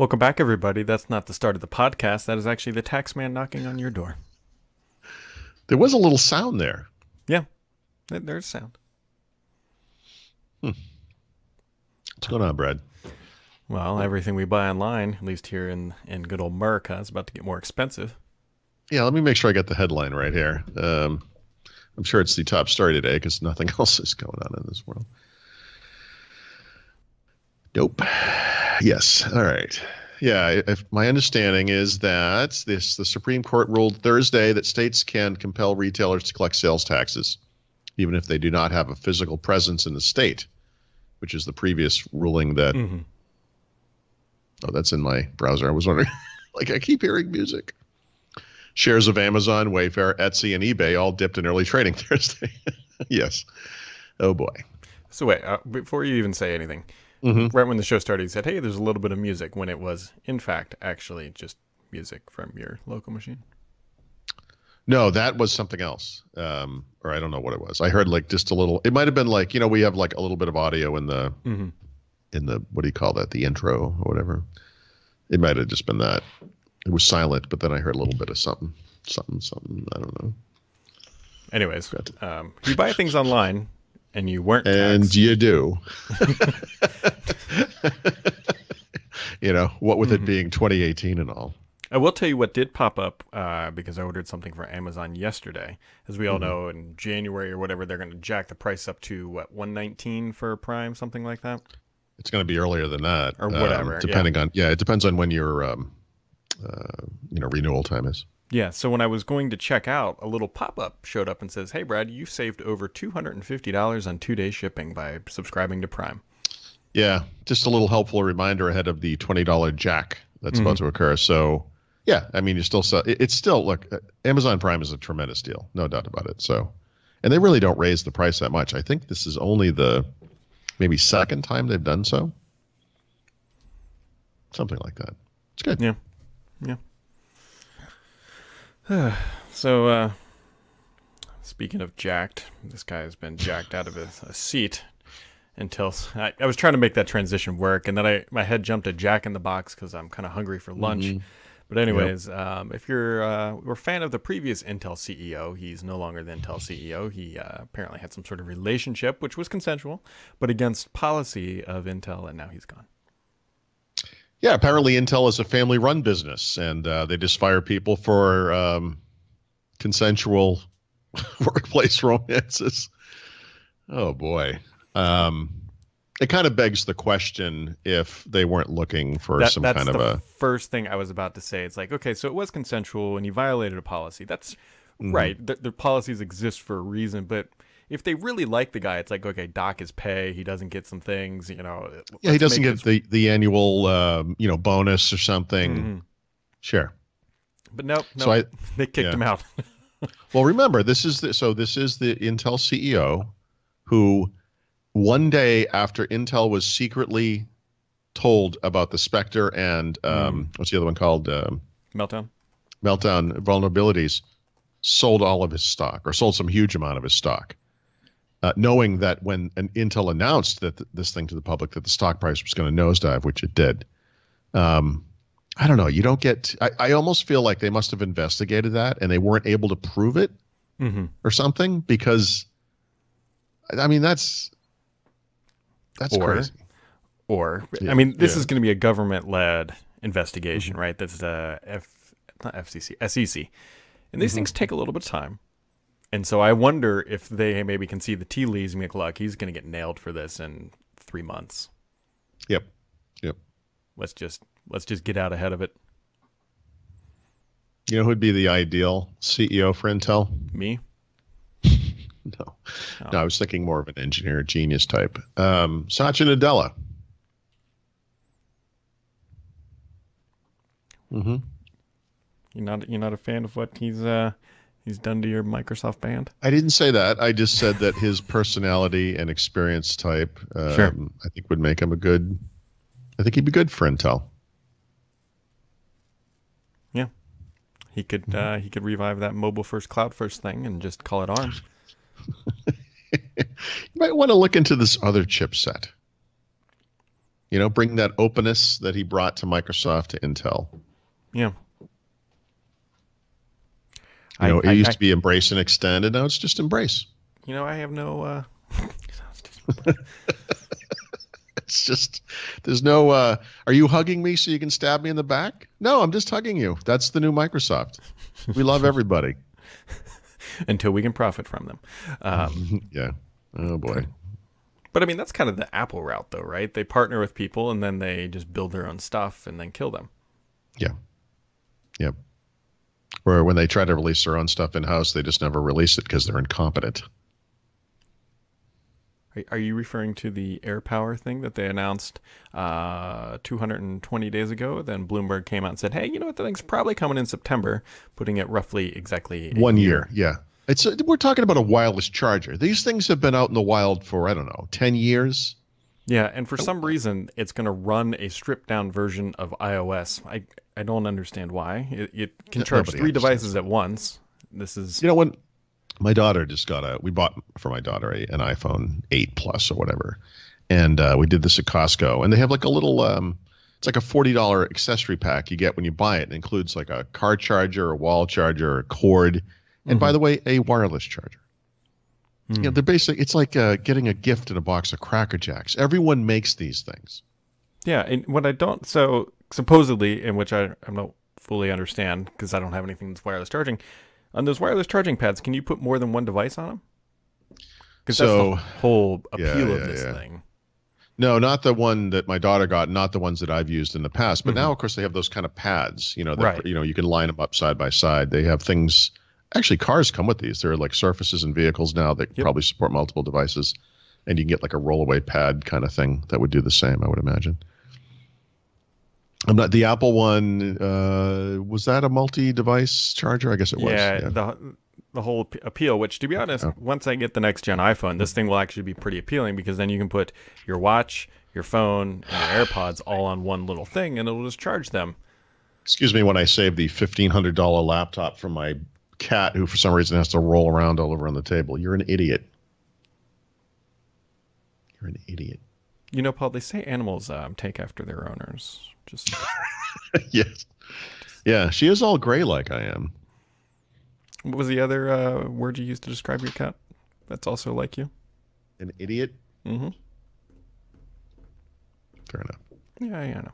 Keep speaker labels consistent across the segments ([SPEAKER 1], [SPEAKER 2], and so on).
[SPEAKER 1] Welcome back, everybody. That's not the start of the podcast. That is actually the tax man knocking on your door.
[SPEAKER 2] There was a little sound there.
[SPEAKER 1] Yeah, there's sound.
[SPEAKER 2] What's going on, Brad?
[SPEAKER 1] Well, everything we buy online, at least here in, in good old America, is about to get more expensive.
[SPEAKER 2] Yeah, let me make sure I got the headline right here. Um, I'm sure it's the top story today because nothing else is going on in this world. Nope. Yes. All right. Yeah. If my understanding is that this the Supreme Court ruled Thursday that states can compel retailers to collect sales taxes, even if they do not have a physical presence in the state, which is the previous ruling that.
[SPEAKER 1] hmm
[SPEAKER 2] Oh, that's in my browser. I was wondering. like I keep hearing music. Shares of Amazon, Wayfair, Etsy, and eBay all dipped in early trading Thursday. yes. Oh boy.
[SPEAKER 1] So wait, uh, before you even say anything,
[SPEAKER 2] Mhm.
[SPEAKER 1] right when the show started, he said, "Hey, there's a little bit of music," when it was, in fact, actually just music from your local machine.
[SPEAKER 2] No, that was something else. Um, or I don't know what it was. I heard like just a little. It might have been like you know we have like a little bit of audio in the
[SPEAKER 1] Mm-hmm.
[SPEAKER 2] in the what do you call that? The intro or whatever. It might have just been that. It was silent, but then I heard a little bit of something, something, something. I don't know.
[SPEAKER 1] Anyways, um, you buy things online and you weren't
[SPEAKER 2] And
[SPEAKER 1] taxed.
[SPEAKER 2] you do. you know what with it being 2018 and all.
[SPEAKER 1] I will tell you what did pop up uh, because I ordered something for Amazon yesterday. As we all
[SPEAKER 2] Mm-hmm.
[SPEAKER 1] know, in January or whatever, they're going to jack the price up to what 119 for Prime, something like that.
[SPEAKER 2] It's going to be earlier than that,
[SPEAKER 1] Or
[SPEAKER 2] um,
[SPEAKER 1] whatever, yeah.
[SPEAKER 2] depending on yeah, it depends on when your um, uh, you know renewal time is.
[SPEAKER 1] Yeah. So when I was going to check out, a little pop up showed up and says, "Hey, Brad, you saved over 250 dollars on two day shipping by subscribing to Prime."
[SPEAKER 2] Yeah, just a little helpful reminder ahead of the twenty dollar jack that's about
[SPEAKER 1] Mm-hmm.
[SPEAKER 2] to occur. So, yeah, I mean, you still sell. It's still look. uh, Amazon Prime is a tremendous deal, no doubt about it. So, and they really don't raise the price that much. I think this is only the maybe second time they've done so. Something like that. It's good.
[SPEAKER 1] Yeah. Yeah. so, uh, speaking of jacked, this guy has been jacked out of his a seat until I, I was trying to make that transition work, and then I my head jumped to Jack in the Box because I'm kind of hungry for lunch. But anyways, um, if you're uh, we're a fan of the previous Intel CEO, he's no longer the Intel CEO. He uh, apparently had some sort of relationship, which was consensual, but against policy of Intel, and now he's gone.
[SPEAKER 2] Yeah, apparently Intel is a family-run business, and uh, they just fire people for um, consensual workplace romances. Oh boy, um, it kind of begs the question if they weren't looking for
[SPEAKER 1] That-
[SPEAKER 2] some kind of
[SPEAKER 1] the
[SPEAKER 2] a
[SPEAKER 1] first thing I was about to say. It's like, okay, so it was consensual and you violated a policy. That's
[SPEAKER 2] Mm-hmm.
[SPEAKER 1] right. The, the policies exist for a reason, but if they really like the guy, it's like, okay, dock his pay. He doesn't get some things, you know.
[SPEAKER 2] yeah. He doesn't get
[SPEAKER 1] this-
[SPEAKER 2] the the annual um, you know bonus or something.
[SPEAKER 1] Mhm.
[SPEAKER 2] Sure.
[SPEAKER 1] But nope, nope.
[SPEAKER 2] So I-
[SPEAKER 1] they kicked
[SPEAKER 2] yeah.
[SPEAKER 1] him out.
[SPEAKER 2] Well, remember this is the, so this is the Intel CEO who one day after Intel was secretly told about the Spectre and um, what's the other one called um,
[SPEAKER 1] Meltdown.
[SPEAKER 2] Meltdown vulnerabilities, sold all of his stock or sold some huge amount of his stock, uh, knowing that when an Intel announced that th- this thing to the public that the stock price was going to nosedive, which it did. Um, I don't know. You don't get. I, I almost feel like they must have investigated that and they weren't able to prove it
[SPEAKER 1] hmm
[SPEAKER 2] or something because I mean that's that's
[SPEAKER 1] Or-
[SPEAKER 2] crazy.
[SPEAKER 1] Or,
[SPEAKER 2] Yeah,
[SPEAKER 1] I mean, this
[SPEAKER 2] yeah.
[SPEAKER 1] is going to be a government led investigation,
[SPEAKER 2] Mm-hmm.
[SPEAKER 1] right? That's uh, F, not FCC, SEC. And these
[SPEAKER 2] Mm-hmm.
[SPEAKER 1] things take a little bit of time. And so I wonder if they maybe can see the tea leaves and be like, look, he's going to get nailed for this in three months.
[SPEAKER 2] Yep. Yep.
[SPEAKER 1] Let's just let's just get out ahead of it.
[SPEAKER 2] You know who'd be the ideal CEO for Intel?
[SPEAKER 1] Me,
[SPEAKER 2] No. No, I was thinking more of an engineer genius type. Um, Satya Nadella. Mm-hmm.
[SPEAKER 1] you're not you're not a fan of what he's uh he's done to your Microsoft band.
[SPEAKER 2] I didn't say that. I just said that his personality and experience type, um,
[SPEAKER 1] Sure.
[SPEAKER 2] I think, would make him a good. I think he'd be good for Intel.
[SPEAKER 1] Yeah, he could
[SPEAKER 2] Mm-hmm.
[SPEAKER 1] uh, he could revive that mobile first, cloud first thing and just call it ARM.
[SPEAKER 2] You might want to look into this other chipset. You know, bring that openness that he brought to Microsoft to Intel.
[SPEAKER 1] Yeah.
[SPEAKER 2] You know,
[SPEAKER 1] I-
[SPEAKER 2] it used
[SPEAKER 1] I-
[SPEAKER 2] to be embrace and extend, and now it's just embrace.
[SPEAKER 1] You know, I have no. Uh,
[SPEAKER 2] It's just there's no. uh Are you hugging me so you can stab me in the back? No, I'm just hugging you. That's the new Microsoft. We love everybody.
[SPEAKER 1] until we can profit from them. Um,
[SPEAKER 2] yeah. Oh boy.
[SPEAKER 1] but I mean, that's kind of the Apple route, though, right? They partner with people and then they just build their own stuff and then kill them.
[SPEAKER 2] Yeah. Yep. Or when they try to release their own stuff in house, they just never release it because they're incompetent.
[SPEAKER 1] Are, are you referring to the AirPower thing that they announced uh, 220 days ago? Then Bloomberg came out and said, "Hey, you know what? The thing's probably coming in September," putting it roughly exactly
[SPEAKER 2] One year. Yeah. It's a, we're talking about a wireless charger. These things have been out in the wild for I don't know, 10 years.
[SPEAKER 1] Yeah, and for some reason, it's going to run a stripped down version of iOS. I I don't understand why. It, it can charge
[SPEAKER 2] nobody
[SPEAKER 1] three devices at once. This is
[SPEAKER 2] You know when my daughter just got a we bought for my daughter a, an iPhone 8 plus or whatever. And uh, we did this at Costco and they have like a little um it's like a $40 accessory pack you get when you buy it. It includes like a car charger, a wall charger, a cord, and by the way, a wireless charger. You know, they're basically it's like uh, getting a gift in a box of Cracker Jacks. Everyone makes these things.
[SPEAKER 1] Yeah, and what I don't so supposedly, in which I I don't fully understand because I don't have anything that's wireless charging. On those wireless charging pads, can you put more than one device on them? Because
[SPEAKER 2] So-
[SPEAKER 1] that's the whole
[SPEAKER 2] Yeah,
[SPEAKER 1] appeal of this
[SPEAKER 2] yeah.
[SPEAKER 1] thing.
[SPEAKER 2] No, not the one that my daughter got, not the ones that I've used in the past. But now, of course, they have those kind of pads. You know, that,
[SPEAKER 1] Right.
[SPEAKER 2] you know, you can line them up side by side. They have things. Actually, cars come with these. There are like surfaces and vehicles now that
[SPEAKER 1] Yep.
[SPEAKER 2] probably support multiple devices, and you can get like a rollaway pad kind of thing that would do the same. I would imagine. I'm not the Apple one. Uh, was that a multi-device charger? I guess it was.
[SPEAKER 1] yeah, the the whole appeal. Which, to be honest,
[SPEAKER 2] Oh.
[SPEAKER 1] once I get the next gen iPhone, this thing will actually be pretty appealing because then you can put your watch, your phone, and your AirPods all on one little thing, and it'll just charge them.
[SPEAKER 2] Excuse me when I save the fifteen hundred dollar laptop from my cat, who for some reason has to roll around all over on the table. You're an idiot. You're an idiot.
[SPEAKER 1] You know, Paul, they say animals um, take after their owners. Just
[SPEAKER 2] yes. Yeah, she is all gray like I am.
[SPEAKER 1] what was the other uh, word you used to describe your cat? That's also like you.
[SPEAKER 2] An idiot.
[SPEAKER 1] Mm-hmm.
[SPEAKER 2] Fair enough.
[SPEAKER 1] Yeah, yeah, I know.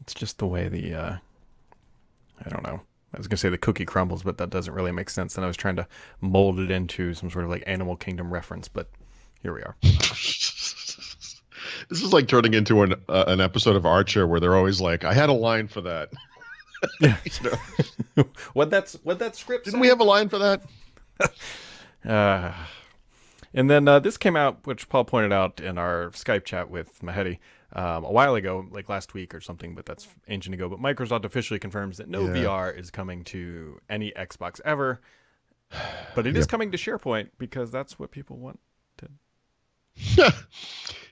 [SPEAKER 1] It's just the way the uh I don't know. I was gonna say the cookie crumbles, but that doesn't really make sense. And I was trying to mold it into some sort of like Animal Kingdom reference, but here we are.
[SPEAKER 2] this is like turning into an uh, an episode of Archer where they're always like, "I had a line for that."
[SPEAKER 1] Yeah. What that's what that script
[SPEAKER 2] Didn't we have a line for that?
[SPEAKER 1] Uh, and then uh, this came out, which Paul pointed out in our Skype chat with Mehedi um, a while ago, like last week or something, but that's ancient ago. But Microsoft officially confirms that no
[SPEAKER 2] Yeah.
[SPEAKER 1] VR is coming to any Xbox ever. But it is
[SPEAKER 2] Yep.
[SPEAKER 1] coming to SharePoint because that's what people want. to.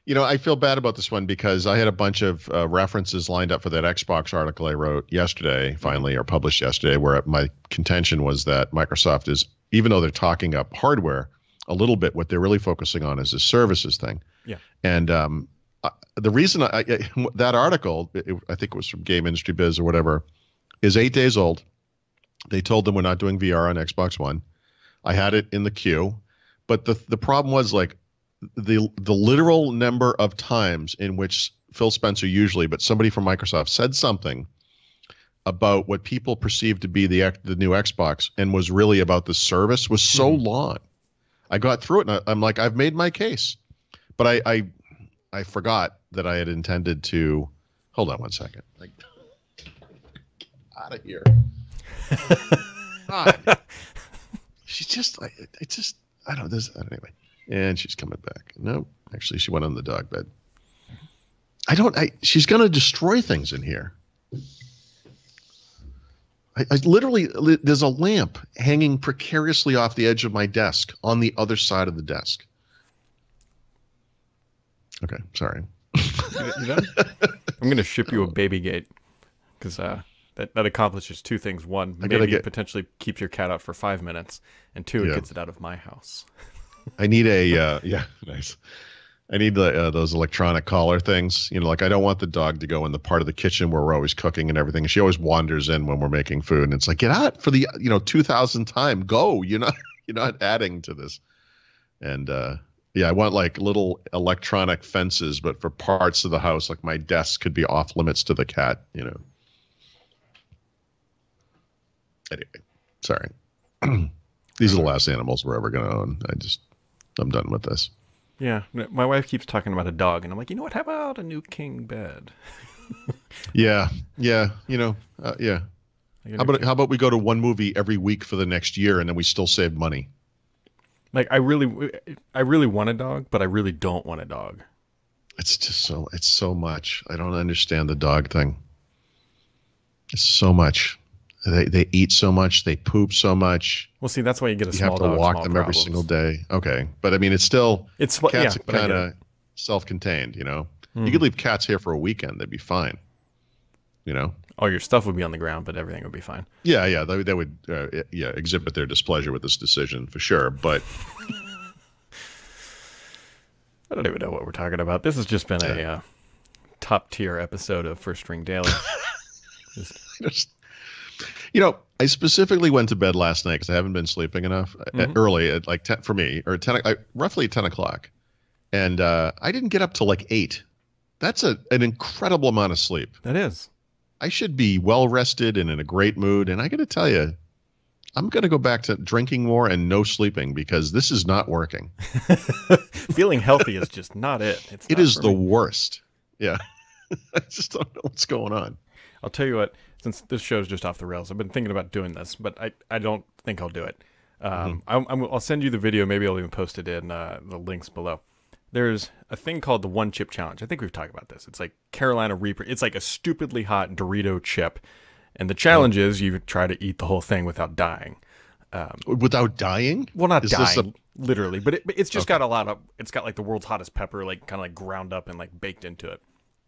[SPEAKER 2] you know, I feel bad about this one because I had a bunch of uh, references lined up for that Xbox article I wrote yesterday, finally, or published yesterday, where my contention was that Microsoft is, even though they're talking up hardware a little bit, what they're really focusing on is the services thing.
[SPEAKER 1] Yeah.
[SPEAKER 2] And um, The reason I, I, that article, it, I think it was from Game Industry Biz or whatever, is eight days old. They told them we're not doing VR on Xbox One. I had it in the queue, but the the problem was like the the literal number of times in which Phil Spencer usually, but somebody from Microsoft said something about what people perceived to be the the new Xbox and was really about the service was so hmm. long. I got through it and I, I'm like, I've made my case, but I I, I forgot that I had intended to. Hold on one second. Like, out of here. God. She's just like it's just I don't know this anyway. And she's coming back. No, actually she went on the dog bed. I don't I she's gonna destroy things in here. I, I literally li- there's a lamp hanging precariously off the edge of my desk on the other side of the desk. Okay, sorry.
[SPEAKER 1] You, done? I'm going to ship you a baby gate because uh, that, that accomplishes two things. One,
[SPEAKER 2] I
[SPEAKER 1] maybe
[SPEAKER 2] get-
[SPEAKER 1] it potentially keeps your cat out for five minutes, and two, it
[SPEAKER 2] Yeah.
[SPEAKER 1] gets it out of my house.
[SPEAKER 2] I need a uh, yeah, nice. I need the, uh, those electronic collar things. You know, like I don't want the dog to go in the part of the kitchen where we're always cooking and everything. She always wanders in when we're making food, and it's like, get out for the you know two thousand time. Go. You're not you're not adding to this. And uh, yeah, I want like little electronic fences, but for parts of the house, like my desk could be off limits to the cat. You know. Anyway, sorry. These are the last animals we're ever going to own. I just, I'm done with this.
[SPEAKER 1] Yeah, my wife keeps talking about a dog, and I'm like, you know what? How about a new king bed?
[SPEAKER 2] yeah, yeah, you know, uh, yeah. How about how about we go to one movie every week for the next year, and then we still save money?
[SPEAKER 1] Like I really, I really want a dog, but I really don't want a dog.
[SPEAKER 2] It's just so it's so much. I don't understand the dog thing. It's so much. They they eat so much. They poop so much.
[SPEAKER 1] Well, see, that's why you get a
[SPEAKER 2] you
[SPEAKER 1] small
[SPEAKER 2] have to
[SPEAKER 1] dog,
[SPEAKER 2] walk them every single day. Okay, but I mean, it's still
[SPEAKER 1] It's
[SPEAKER 2] cats
[SPEAKER 1] yeah,
[SPEAKER 2] are kind of self-contained. You know,
[SPEAKER 1] Hmm.
[SPEAKER 2] you could leave cats here for a weekend; they'd be fine. You know.
[SPEAKER 1] All your stuff would be on the ground, but everything would be fine.
[SPEAKER 2] Yeah, yeah, they, they would, uh, yeah, exhibit their displeasure with this decision for sure. But
[SPEAKER 1] I don't even know what we're talking about. This has just been a uh, top tier episode of First Ring Daily.
[SPEAKER 2] just, you know, I specifically went to bed last night because I haven't been sleeping enough uh,
[SPEAKER 1] Mhm.
[SPEAKER 2] early at like 10 for me or 10, I, roughly 10 o'clock. And uh, I didn't get up till like eight. That's a, an incredible amount of sleep.
[SPEAKER 1] that is.
[SPEAKER 2] I should be well rested and in a great mood. And I got to tell you, I'm going to go back to drinking more and no sleeping because this is not working.
[SPEAKER 1] Feeling healthy is just not it. It's
[SPEAKER 2] It
[SPEAKER 1] not
[SPEAKER 2] is the
[SPEAKER 1] me.
[SPEAKER 2] worst. Yeah. I just don't know what's going on.
[SPEAKER 1] I'll tell you what. Since this show's just off the rails, I've been thinking about doing this, but I, I don't think I'll do it. Um, I'm, I'm, I'll send you the video. Maybe I'll even post it in uh, the links below. There's a thing called the one chip challenge. I think we've talked about this. It's like Carolina Reaper. It's like a stupidly hot Dorito chip, and the challenge is you try to eat the whole thing without dying.
[SPEAKER 2] Without dying?
[SPEAKER 1] Well, not
[SPEAKER 2] Is
[SPEAKER 1] dying, literally, but, it, but it's just got a lot of. It's got like the world's hottest pepper, like kind of like ground up and like baked into it.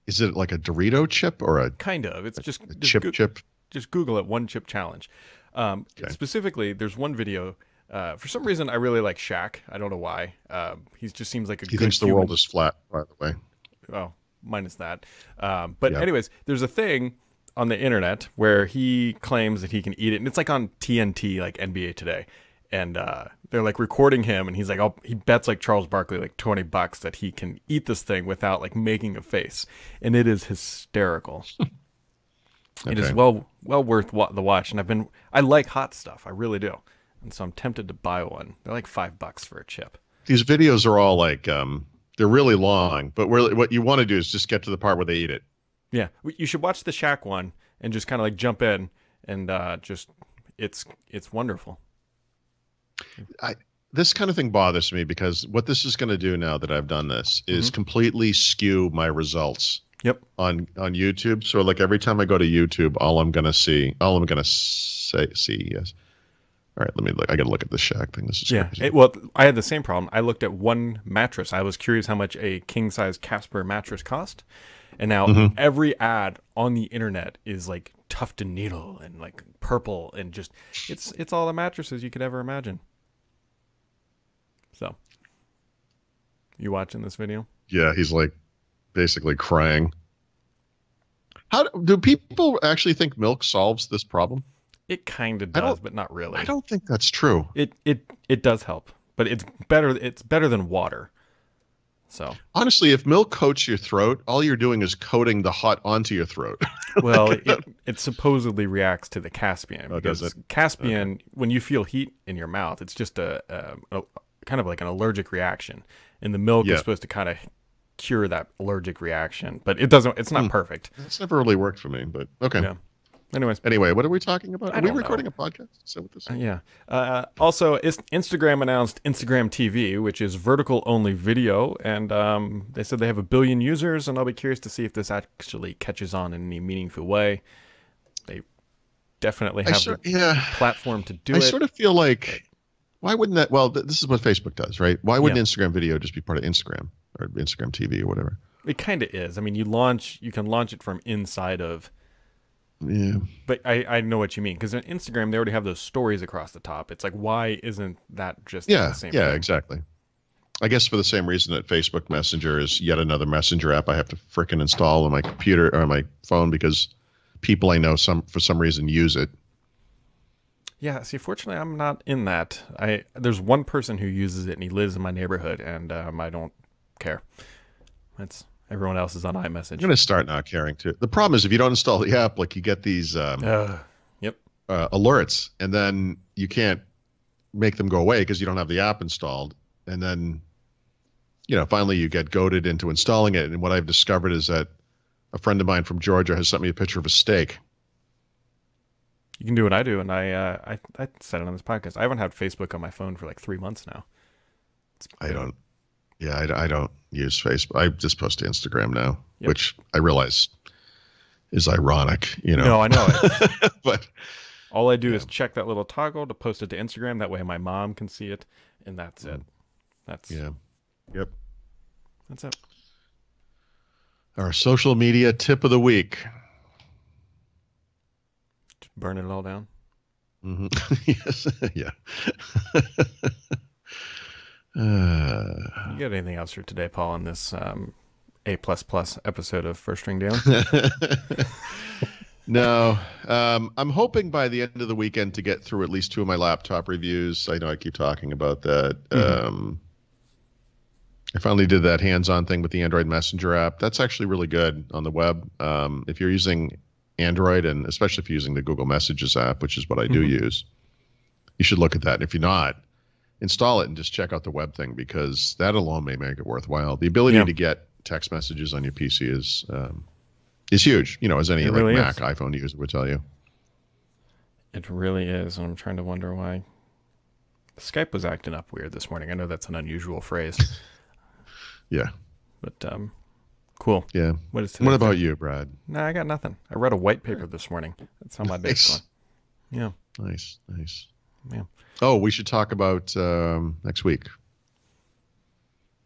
[SPEAKER 2] Is it like a Dorito chip or a,
[SPEAKER 1] Kind of. It's just,
[SPEAKER 2] a
[SPEAKER 1] just
[SPEAKER 2] chip
[SPEAKER 1] goo-
[SPEAKER 2] chip?
[SPEAKER 1] just Google it, one chip challenge. Um,
[SPEAKER 2] Okay.
[SPEAKER 1] Specifically, there's one video. Uh, for some reason, I really like Shaq. I don't know why. Um, he just seems like a
[SPEAKER 2] He
[SPEAKER 1] good
[SPEAKER 2] thinks the
[SPEAKER 1] human.
[SPEAKER 2] world is flat, by the way.
[SPEAKER 1] oh, minus that. Um, but
[SPEAKER 2] Yeah.
[SPEAKER 1] anyways, there's a thing on the internet where he claims that he can eat it, and it's like on TNT, like NBA Today, and uh, they're like recording him, and he's like, oh, he bets like Charles Barkley like twenty bucks that he can eat this thing without like making a face, and it is hysterical. It is well well worth wa- the watch, and I've been I like hot stuff, I really do, and so I'm tempted to buy one. They're like five bucks for a chip.
[SPEAKER 2] These videos are all like, um, they're really long, but really what you want to do is just get to the part where they eat it.
[SPEAKER 1] Yeah, you should watch the Shaq one and just kind of like jump in and uh, just it's it's wonderful.
[SPEAKER 2] This kind of thing bothers me because what this is going to do now that I've done this is
[SPEAKER 1] Mm-hmm.
[SPEAKER 2] completely skew my results
[SPEAKER 1] Yep.
[SPEAKER 2] on on YouTube. So like every time I go to YouTube, all I'm going to see, all I'm going to say, see, yes. All right, let me look. I got to look at the Shaq thing. This is
[SPEAKER 1] Yeah. It, well, I had the same problem. I looked at one mattress. I was curious how much a king size Casper mattress cost, and now
[SPEAKER 2] Mm-hmm.
[SPEAKER 1] every ad on the internet is like Tuft & Needle and like purple and just it's it's all the mattresses you could ever imagine. So, you watching this video?
[SPEAKER 2] yeah, he's like basically crying. How do, do people actually think milk solves this problem?
[SPEAKER 1] It kind of does, but not really.
[SPEAKER 2] I don't think that's true.
[SPEAKER 1] It it it does help, but it's better. It's better than water. So
[SPEAKER 2] Honestly, if milk coats your throat, all you're doing is coating the hot onto your throat.
[SPEAKER 1] well, it, it supposedly reacts to the capsaicin
[SPEAKER 2] Oh, does
[SPEAKER 1] because capsaicin, when you feel heat in your mouth, it's just a, a, a kind of like an allergic reaction, and the milk
[SPEAKER 2] Yeah.
[SPEAKER 1] is supposed to kind of cure that allergic reaction, but it doesn't. It's not hmm. perfect.
[SPEAKER 2] It's never really worked for me, but okay.
[SPEAKER 1] Yeah. Anyways,
[SPEAKER 2] Anyway, what are we talking about?
[SPEAKER 1] I
[SPEAKER 2] Are we
[SPEAKER 1] don't know.
[SPEAKER 2] recording a podcast? Is that what this is?
[SPEAKER 1] Yeah. Uh, also, Instagram announced Instagram TV, which is vertical only video, and um, they said they have a billion users, and I'll be curious to see if this actually catches on in any meaningful way. They definitely have
[SPEAKER 2] sort,
[SPEAKER 1] the
[SPEAKER 2] yeah,
[SPEAKER 1] platform to do
[SPEAKER 2] I
[SPEAKER 1] it.
[SPEAKER 2] I sort of feel like why wouldn't that? Well, th- this is what Facebook does, right? Why wouldn't
[SPEAKER 1] Yeah.
[SPEAKER 2] Instagram video just be part of Instagram or Instagram TV or whatever?
[SPEAKER 1] It kind of is. I mean, you launch, you can launch it from inside of.
[SPEAKER 2] Yeah,
[SPEAKER 1] But I, I know what you mean because on Instagram they already have those stories across the top. It's like why isn't that just
[SPEAKER 2] yeah,
[SPEAKER 1] the same
[SPEAKER 2] yeah,
[SPEAKER 1] thing?
[SPEAKER 2] exactly. I guess for the same reason that Facebook Messenger is yet another messenger app I have to frickin' install on my computer or my phone because people I know some for some reason use it.
[SPEAKER 1] Yeah, see, fortunately, I'm not in that. I there's one person who uses it, and he lives in my neighborhood, and um, I don't care. It's everyone else is on iMessage.
[SPEAKER 2] I'm gonna start not caring too. The problem is if you don't install the app, like you get these um,
[SPEAKER 1] Uh, yep.
[SPEAKER 2] uh, alerts, and then you can't make them go away because you don't have the app installed, and then you know finally you get goaded into installing it. And what I've discovered is that a friend of mine from Georgia has sent me a picture of a steak.
[SPEAKER 1] You can do what I do, and I uh, I I said it on this podcast. I haven't had Facebook on my phone for like three months now. It's
[SPEAKER 2] I don't. Yeah, I, I don't use Facebook. I just post to Instagram now,
[SPEAKER 1] Yep.
[SPEAKER 2] which I realize is ironic, you know.
[SPEAKER 1] No, I know. it.
[SPEAKER 2] but
[SPEAKER 1] all I do is check that little toggle to post it to Instagram. That way, my mom can see it, and that's it. That's
[SPEAKER 2] yeah, yep.
[SPEAKER 1] That's it.
[SPEAKER 2] Our social media tip of the week.
[SPEAKER 1] Burning it all down.
[SPEAKER 2] hmm yes, yeah. Uh,
[SPEAKER 1] You got anything else for today, Paul? On this um, A plus plus episode of First String Down?
[SPEAKER 2] no, um, I'm hoping by the end of the weekend to get through at least two of my laptop reviews. I know I keep talking about that.
[SPEAKER 1] Mhm.
[SPEAKER 2] Um, I finally did that hands-on thing with the Android Messenger app. That's actually really good on the web. Um, if you're using Android, and especially if you're using the Google Messages app, which is what I do
[SPEAKER 1] Mhm.
[SPEAKER 2] use, you should look at that. And if you're not, install it and just check out the web thing because that alone may make it worthwhile. The ability
[SPEAKER 1] Yeah.
[SPEAKER 2] to get text messages on your PC is um, is huge. You know, as any like
[SPEAKER 1] really
[SPEAKER 2] Mac, iPhone user would tell you.
[SPEAKER 1] It really is, and I'm trying to wonder why. Skype was acting up weird this morning. I know that's an unusual phrase,
[SPEAKER 2] Yeah,
[SPEAKER 1] but um, cool.
[SPEAKER 2] yeah.
[SPEAKER 1] What is today?
[SPEAKER 2] What about you, Brad?
[SPEAKER 1] Nah, I got nothing. I read a white paper this morning. That's how my day's
[SPEAKER 2] Nice.
[SPEAKER 1] going. Yeah,
[SPEAKER 2] Nice, nice.
[SPEAKER 1] Yeah.
[SPEAKER 2] Oh, we should talk about um, next week.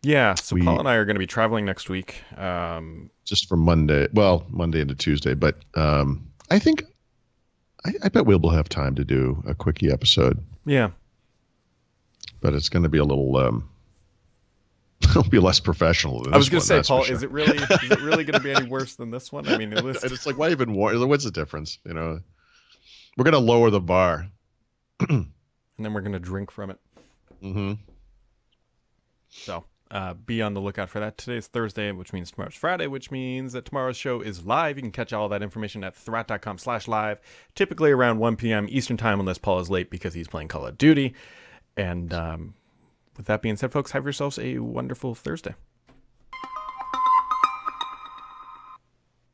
[SPEAKER 1] yeah. So
[SPEAKER 2] We-
[SPEAKER 1] Paul and I are going to be traveling next week. Um,
[SPEAKER 2] just from Monday. Well, Monday into Tuesday, but um, I think I, I bet we'll have time to do a quickie episode.
[SPEAKER 1] yeah,
[SPEAKER 2] But it's going to be a little. Um, it'll be less professional. Than
[SPEAKER 1] I was
[SPEAKER 2] going to
[SPEAKER 1] say, Paul, is it really is it really going to be any worse than this one? I mean, least
[SPEAKER 2] it's like, why even warn? What's the difference? You know, we're going to lower the bar.
[SPEAKER 1] And then we're going to drink from it.
[SPEAKER 2] hmm
[SPEAKER 1] So uh, be on the lookout for that. Today's Thursday, which means tomorrow's Friday, which means that tomorrow's show is live. You can catch all that information at thurrott.com slash live, typically around 1 p.m. Eastern Time, unless Paul is late because he's playing Call of Duty. And um, with that being said, folks, have yourselves a wonderful Thursday.